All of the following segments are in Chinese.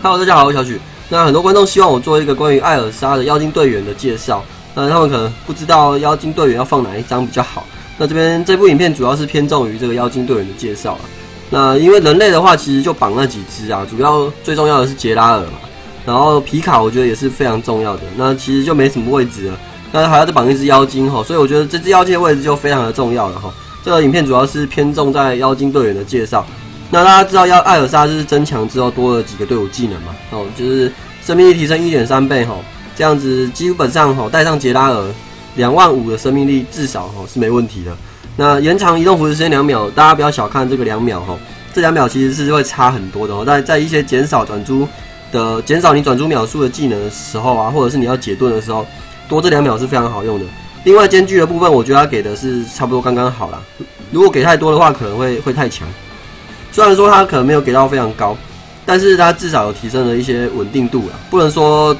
Hello，大家好，我是小许。那很多观众希望我做一个关于艾尔莎的妖精队员的介绍，那他们可能不知道妖精队员要放哪一张比较好。那这边这部影片主要是偏重于这个妖精队员的介绍啊。那因为人类的话，其实就绑那几只啊，主要最重要的是杰拉尔嘛，然后皮卡我觉得也是非常重要的。那其实就没什么位置了，那还要再绑一只妖精哈，所以我觉得这只妖精的位置就非常的重要了哈。这个影片主要是偏重在妖精队员的介绍。那大家知道，要艾尔莎就是增强之后多了几个队伍技能嘛？哦，就是生命力提升一点三倍哈，这样子基本上哈带上杰拉尔两万五的生命力至少哈是没问题的。那延长移动符时间两秒，大家不要小看这个两秒哈，这两秒其实是会差很多的哦。在在一些减少转珠的减少你转珠秒数的技能的时候啊，或者是你要解盾的时候，多这两秒是非常好用的。另外间距的部分，我觉得它给的是差不多刚刚好啦。如果给太多的话，可能会会太强。虽然说它可能没有给到非常高，但是它至少有提升了一些稳定度了。不能说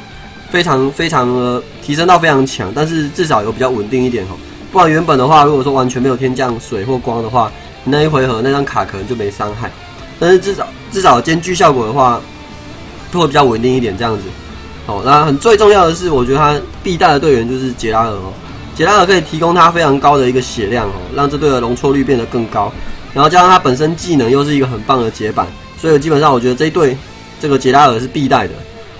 非常非常的提升到非常强，但是至少有比较稳定一点哦。不然原本的话，如果说完全没有天降水或光的话，那一回合那张卡可能就没伤害。但是至少至少间距效果的话，会比较稳定一点这样子。哦，那很最重要的是，我觉得他必带的队员就是杰拉尔哦。杰拉尔可以提供他非常高的一个血量哦，让这队的容错率变得更高。然后加上他本身技能又是一个很棒的解板，所以基本上我觉得这一对这个杰拉尔是必带的。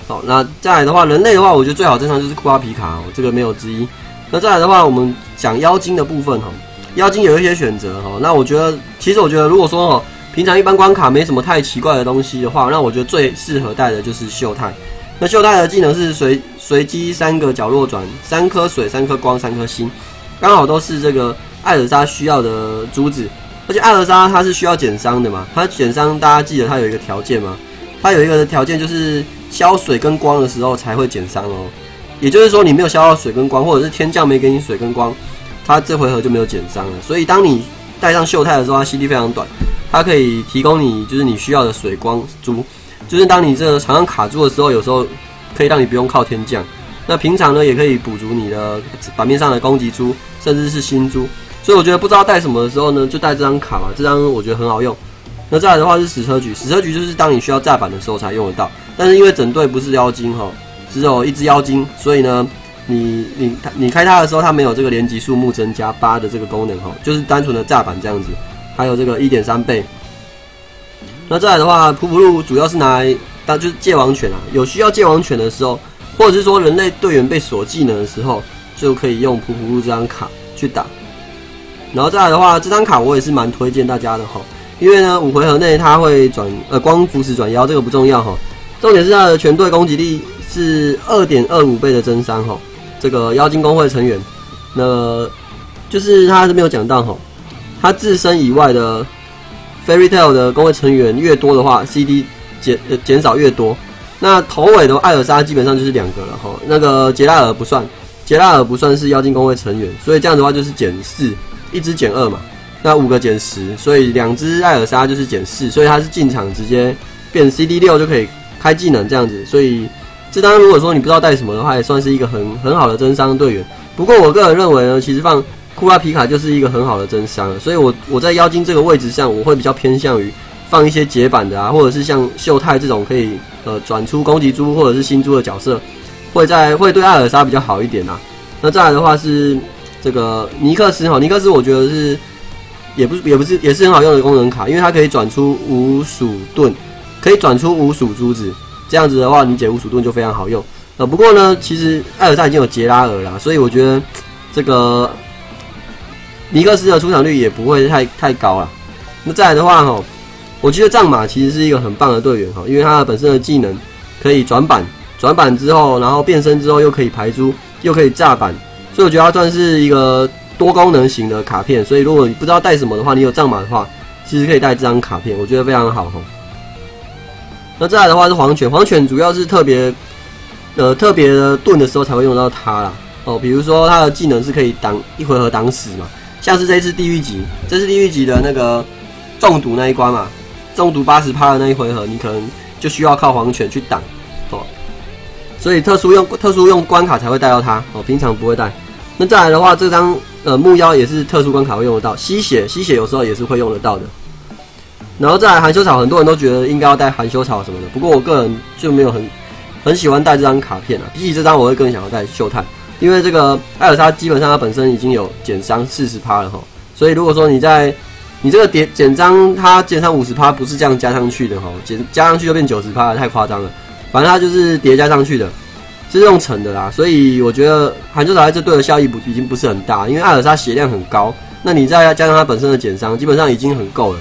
好，那再来的话，人类的话，我觉得最好正常就是库拉皮卡哦，这个没有之一。那再来的话，我们讲妖精的部分哈，妖精有一些选择哈。那我觉得，其实我觉得，如果说哦，平常一般关卡没什么太奇怪的东西的话，那我觉得最适合带的就是秀泰。那秀泰的技能是随随机三个角落转，三颗水，三颗光，三颗星，刚好都是这个艾尔莎需要的珠子。而且艾尔莎它是需要减伤的嘛？它减伤大家记得它有一个条件吗？它有一个条件就是消水跟光的时候才会减伤哦。也就是说你没有消到水跟光，或者是天降没给你水跟光，它这回合就没有减伤了。所以当你带上秀泰的时候，它 CD 非常短，它可以提供你就是你需要的水光珠。就是当你这个场上卡住的时候，有时候可以让你不用靠天降。那平常呢也可以补足你的版面上的攻击珠，甚至是新珠。所以我觉得不知道带什么的时候呢，就带这张卡吧。这张我觉得很好用。那再来的话是矢车局，矢车局就是当你需要炸板的时候才用得到。但是因为整队不是妖精哈，只有一只妖精，所以呢，你你你开它的时候，它没有这个连级数目增加八的这个功能哈，就是单纯的炸板这样子。还有这个一点三倍。那再来的话，普普路主要是拿来当就是界王犬啊，有需要界王犬的时候，或者是说人类队员被锁技能的时候，就可以用普普路这张卡去打。然后再来的话，这张卡我也是蛮推荐大家的哈，因为呢五回合内它会转呃光符石转妖，这个不重要哈，重点是它的全队攻击力是二点二五倍的增伤哈。这个妖精工会成员，那就是他是没有讲到哈，他自身以外的 Fairy Tail 的工会成员越多的话，CD 减减少越多。那头尾的艾尔莎基本上就是两个了哈，那个杰拉尔不算，杰拉尔不算是妖精工会成员，所以这样的话就是减四。一只减二嘛，那五个减十，所以两只艾尔莎就是减四，所以它是进场直接变 CD 六就可以开技能这样子，所以这张如果说你不知道带什么的话，也算是一个很很好的增伤队员。不过我个人认为呢，其实放库拉皮卡就是一个很好的增伤，所以我我在妖精这个位置上，我会比较偏向于放一些解板的啊，或者是像秀泰这种可以呃转出攻击珠或者是新珠的角色，会在会对艾尔莎比较好一点啊。那再来的话是。这个尼克斯哈，尼克斯我觉得是也不也不是也是很好用的功能卡，因为它可以转出无鼠盾，可以转出无鼠珠子，这样子的话你解无鼠盾就非常好用。呃，不过呢，其实艾尔萨已经有杰拉尔了，所以我觉得这个尼克斯的出场率也不会太太高了。那再来的话哈，我觉得藏马其实是一个很棒的队员哈，因为它的本身的技能可以转板，转板之后然后变身之后又可以排珠，又可以炸板。所以我觉得它算是一个多功能型的卡片，所以如果你不知道带什么的话，你有藏马的话，其实可以带这张卡片，我觉得非常好哈。那再来的话是黄犬，黄犬主要是特别呃特别的盾的时候才会用到它啦。哦，比如说它的技能是可以挡一回合挡死嘛，像是这次地狱级，这是地狱级的那个中毒那一关嘛，中毒八十趴的那一回合，你可能就需要靠黄犬去挡哦。所以特殊用特殊用关卡才会带到它哦，平常不会带。那再来的话，这张呃木妖也是特殊关卡会用得到，吸血吸血有时候也是会用得到的。然后再来含羞草，很多人都觉得应该要带含羞草什么的，不过我个人就没有很很喜欢带这张卡片啊。比起这张，我会更想要带秀探，因为这个艾尔莎基本上它本身已经有减伤四十趴了哈，所以如果说你在你这个叠减伤，它减伤五十趴不是这样加上去的哈，减加上去就变九十趴，太夸张了。反正它就是叠加上去的，是用乘的啦，所以我觉得含羞草在这对的效益不已经不是很大，因为艾尔莎血量很高，那你再加上它本身的减伤，基本上已经很够了。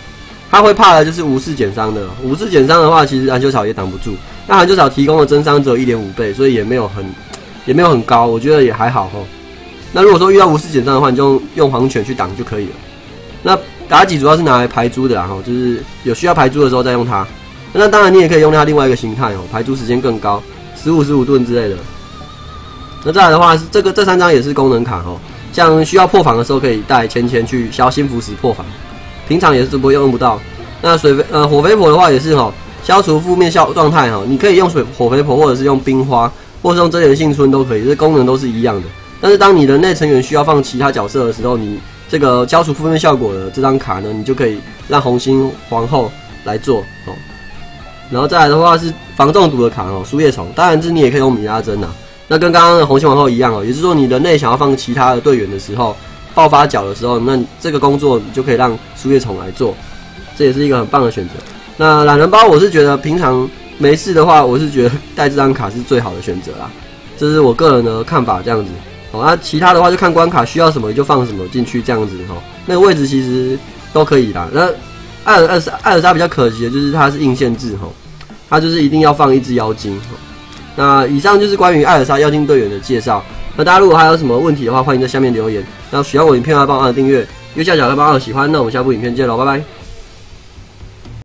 他会怕的就是无视减伤的，无视减伤的话，其实含羞草也挡不住。那含羞草提供的增伤只有一点五倍，所以也没有很，也没有很高，我觉得也还好吼。那如果说遇到无视减伤的话，你就用黄犬去挡就可以了。那妲己主要是拿来排猪的，然后就是有需要排猪的时候再用它。那当然你也可以用它另外一个形态哦，排猪时间更高，十五十五盾之类的。那再来的话这个这三张也是功能卡哦，像需要破防的时候可以带芊芊去消心符石破防。平常也是不会用不到。那水肥呃火肥婆的话也是哈，消除负面效状态哈，你可以用水火肥婆，或者是用冰花，或者是用真人幸村都可以，这功能都是一样的。但是当你的内成员需要放其他角色的时候，你这个消除负面效果的这张卡呢，你就可以让红心皇后来做哦。然后再来的话是防中毒的卡哦，树叶虫，当然这你也可以用米拉针呐。那跟刚刚的红心皇后一样哦，也就是说你人类想要放其他的队员的时候。爆发脚的时候，那这个工作你就可以让输液虫来做，这也是一个很棒的选择。那懒人包，我是觉得平常没事的话，我是觉得带这张卡是最好的选择啦。这是我个人的看法，这样子。好，那其他的话就看关卡需要什么就放什么进去，这样子哈。那个位置其实都可以啦。那艾尔艾尔艾尔莎比较可惜的就是它是硬限制哈，他就是一定要放一只妖精。那以上就是关于艾尔莎妖精队员的介绍。那大家如果还有什么问题的话，欢迎在下面留言。那喜欢我影片的话，帮我按订阅，右下角的帮我喜欢。那我们下部影片见喽，拜拜。